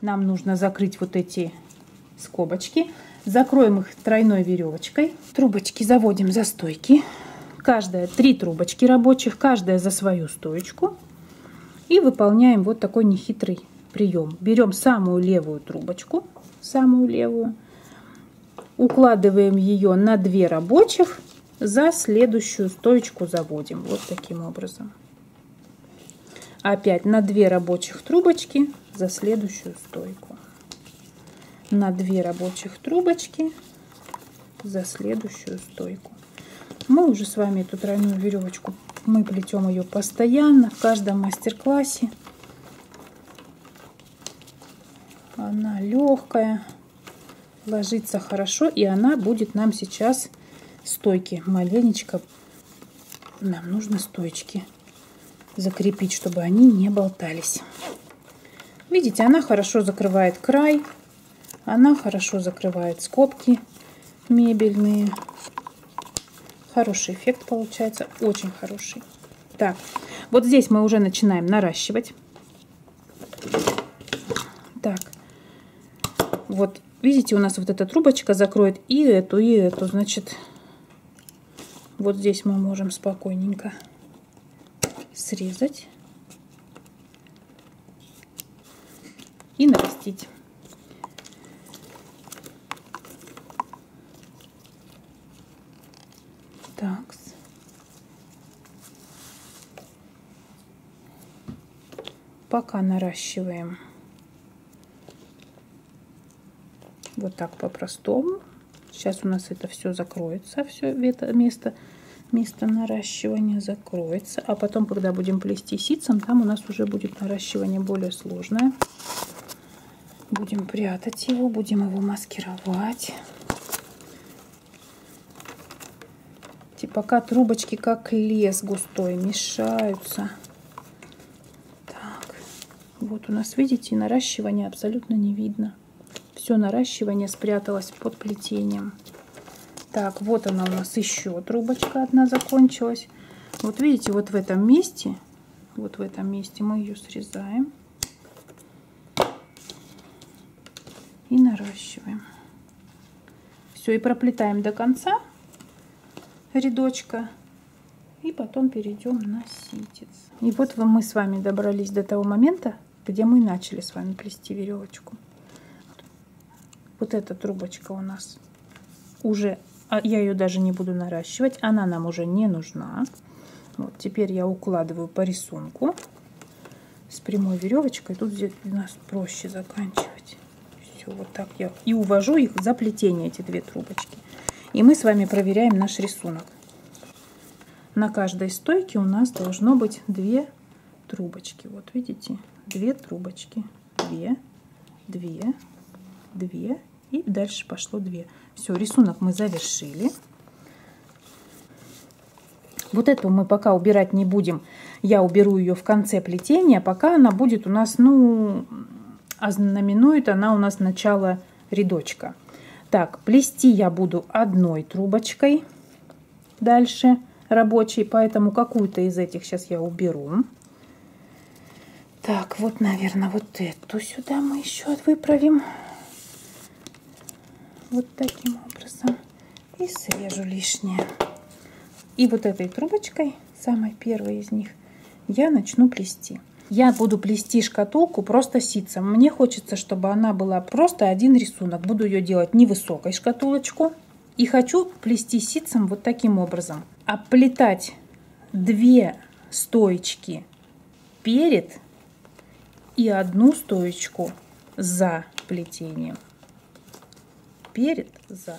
нам нужно закрыть вот эти скобочки. Закроем их тройной веревочкой. Трубочки заводим за стойки. Каждая три трубочки рабочих, каждая за свою стоечку. И выполняем вот такой нехитрый прием. Берем самую левую трубочку, самую левую, укладываем ее на две рабочих, за следующую стоечку заводим. Вот таким образом. Опять на две рабочих трубочки за следующую стойку. На две рабочих трубочки за следующую стойку. Мы уже с вами эту тройную веревочку, мы плетем ее постоянно в каждом мастер-классе. Она легкая, ложится хорошо, и она будет нам сейчас стойки. Маленечко нам нужно стоечки закрепить, чтобы они не болтались. Видите, она хорошо закрывает край, она хорошо закрывает скобки мебельные. Хороший эффект получается, очень хороший. Так, вот здесь мы уже начинаем наращивать. Так, вот видите, у нас вот эта трубочка закроет и эту, и эту. Значит, вот здесь мы можем спокойненько срезать и нарастить. Так. Пока наращиваем вот так по-простому. Сейчас у нас это все закроется, все это место, место наращивания закроется. А потом, когда будем плести ситцем, там у нас уже будет наращивание более сложное. Будем прятать его, будем его маскировать. И пока трубочки как лес густой мешаются. Так, вот у нас, видите, наращивание абсолютно не видно все наращивание спряталось под плетением. Так, вот она у нас еще трубочка одна закончилась. Вот видите, вот в этом месте, вот в этом месте мы ее срезаем и наращиваем. Все, и проплетаем до конца рядочка. И потом перейдем на ситец. И вот мы с вами добрались до того момента, где мы начали с вами плести веревочку. Вот эта трубочка у нас уже, а я ее даже не буду наращивать, она нам уже не нужна. Вот теперь я укладываю по рисунку с прямой веревочкой. Тут у нас проще заканчивать. Все, вот так я и увожу их за плетение, эти две трубочки. И мы с вами проверяем наш рисунок. На каждой стойке у нас должно быть две трубочки. Вот видите, две трубочки. Две, две, две и дальше пошло 2. Все, рисунок мы завершили. Вот эту мы пока убирать не будем. Я уберу ее в конце плетения, пока она будет у нас, ну, ознаменует она у нас начало рядочка. Так, плести я буду одной трубочкой дальше рабочей, поэтому какую-то из этих сейчас я уберу. Так, вот, наверное, вот эту сюда мы еще выправим вот таким образом и срежу лишнее. И вот этой трубочкой, самой первой из них, я начну плести. Я буду плести шкатулку просто ситцем. Мне хочется, чтобы она была просто один рисунок. Буду ее делать невысокой шкатулочку. И хочу плести ситцем вот таким образом. Оплетать две стоечки перед и одну стоечку за плетением перед, за.